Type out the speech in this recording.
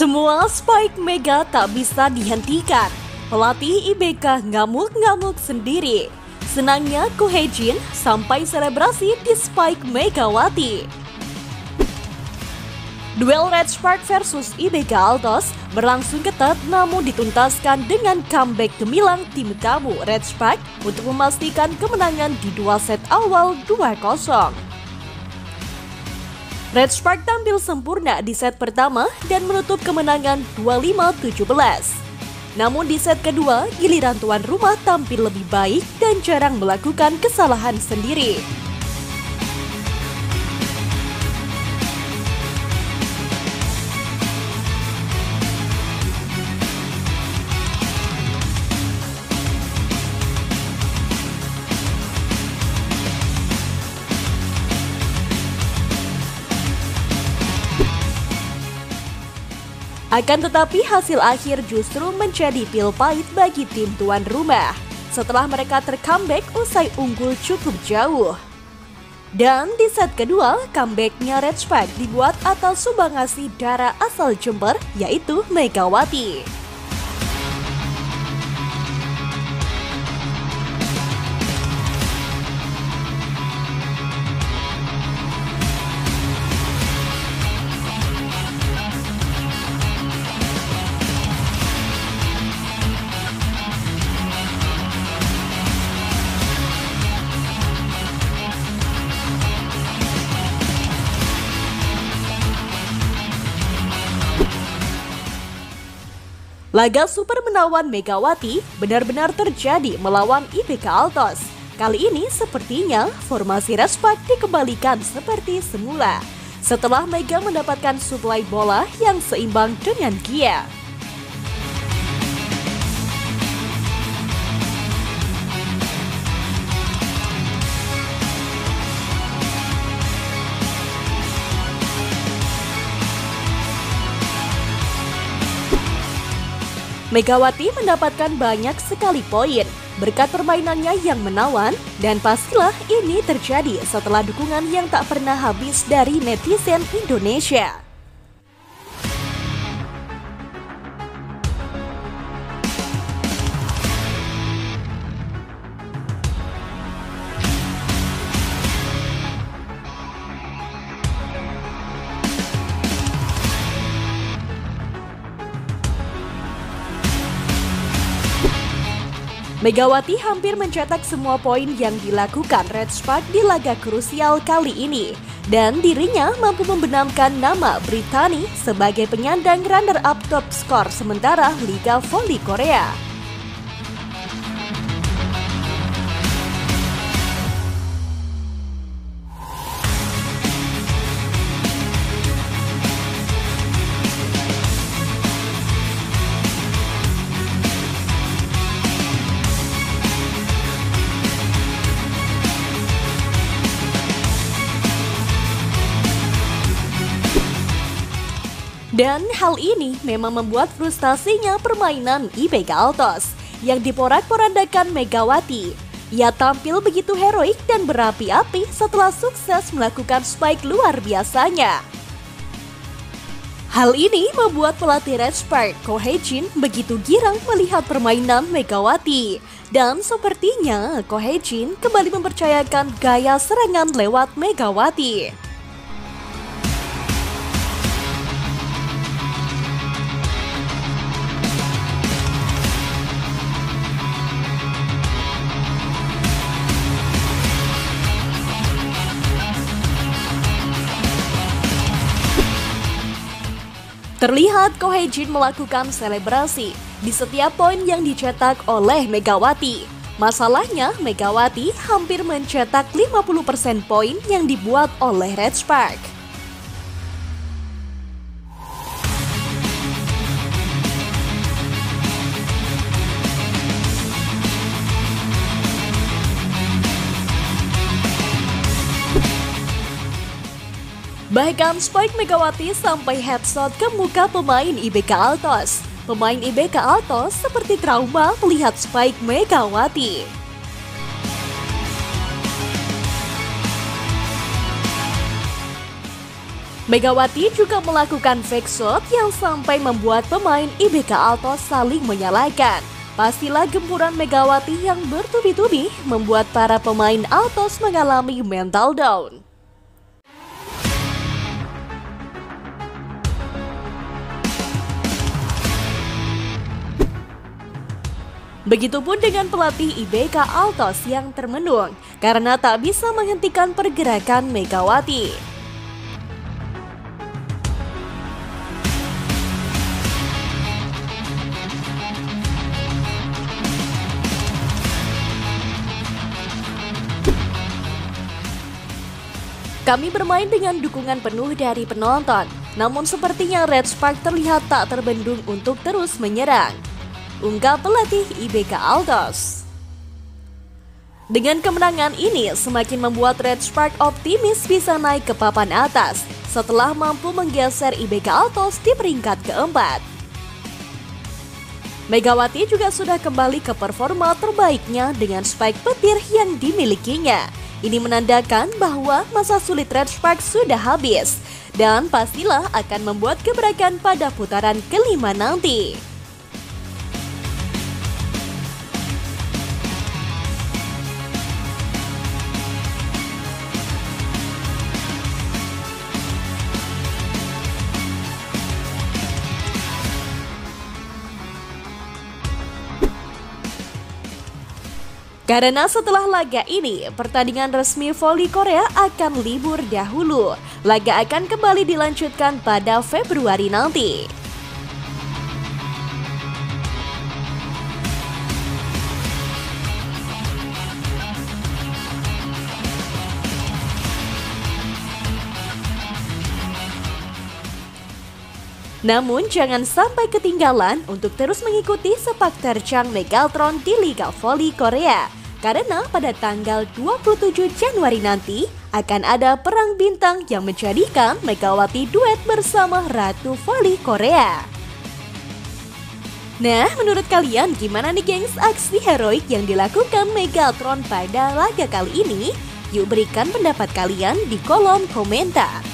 Semua spike Mega tak bisa dihentikan. Pelatih IBK ngamuk-ngamuk sendiri. Senangnya Kohejin sampai selebrasi di spike Megawati. Duel Red Spark versus IBK Altos berlangsung ketat namun dituntaskan dengan comeback gemilang tim tamu Red Spark untuk memastikan kemenangan di dua set awal 2-0. Red Spark tampil sempurna di set pertama dan menutup kemenangan 25-17. Namun di set kedua, giliran tuan rumah tampil lebih baik dan jarang melakukan kesalahan sendiri. Akan tetapi hasil akhir justru menjadi pil pahit bagi tim tuan rumah setelah mereka tercomeback usai unggul cukup jauh. Dan di set kedua, comebacknya Red Spark dibuat atas sumbangasi darah asal Jember yaitu Megawati. Laga super menawan Megawati benar-benar terjadi melawan IPK Altos. Kali ini sepertinya formasi Respak dikembalikan seperti semula. Setelah Mega mendapatkan suplai bola yang seimbang dengan Kia. Megawati mendapatkan banyak sekali poin berkat permainannya yang menawan dan pastilah ini terjadi setelah dukungan yang tak pernah habis dari netizen Indonesia. Megawati hampir mencetak semua poin yang dilakukan Red Spark di laga krusial kali ini. Dan dirinya mampu membenamkan nama Britani sebagai penyandang runner-up top skor sementara Liga Voli Korea. Dan hal ini memang membuat frustasinya permainan IPK Altos yang diporak-porandakan Megawati. Ia tampil begitu heroik dan berapi-api setelah sukses melakukan spike luar biasanya. Hal ini membuat pelatih Red Spark, Ko Hejin, begitu girang melihat permainan Megawati. Dan sepertinya Ko Hejin kembali mempercayakan gaya serangan lewat Megawati. Terlihat Kohejin melakukan selebrasi di setiap poin yang dicetak oleh Megawati. Masalahnya, Megawati hampir mencetak 50% poin yang dibuat oleh Red Spark. Bahkan Spike Megawati sampai headshot ke muka pemain IBK Altos. Pemain IBK Altos seperti trauma melihat Spike Megawati. Megawati juga melakukan fake shot yang sampai membuat pemain IBK Altos saling menyalahkan. Pastilah gempuran Megawati yang bertubi-tubi membuat para pemain Altos mengalami mental down. Begitupun dengan pelatih IBK Altos yang termenung karena tak bisa menghentikan pergerakan Megawati. Kami bermain dengan dukungan penuh dari penonton, namun sepertinya Red Spark terlihat tak terbendung untuk terus menyerang. Ungkap pelatih IBK Altos. Dengan kemenangan ini semakin membuat Red Spark optimis bisa naik ke papan atas setelah mampu menggeser IBK Altos di peringkat keempat. Megawati juga sudah kembali ke performa terbaiknya dengan spike petir yang dimilikinya. Ini menandakan bahwa masa sulit Red Spark sudah habis dan pastilah akan membuat gebrakan pada putaran kelima nanti. Karena setelah laga ini, pertandingan resmi voli Korea akan libur dahulu. Laga akan kembali dilanjutkan pada Februari nanti. Namun jangan sampai ketinggalan untuk terus mengikuti sepak terjang Megaltron di Liga Voli Korea. Karena pada tanggal 27 Januari nanti akan ada perang bintang yang menjadikan Megawati duet bersama Ratu Voli Korea. Nah, menurut kalian gimana nih gengs aksi heroik yang dilakukan Megatron pada laga kali ini? Yuk berikan pendapat kalian di kolom komentar.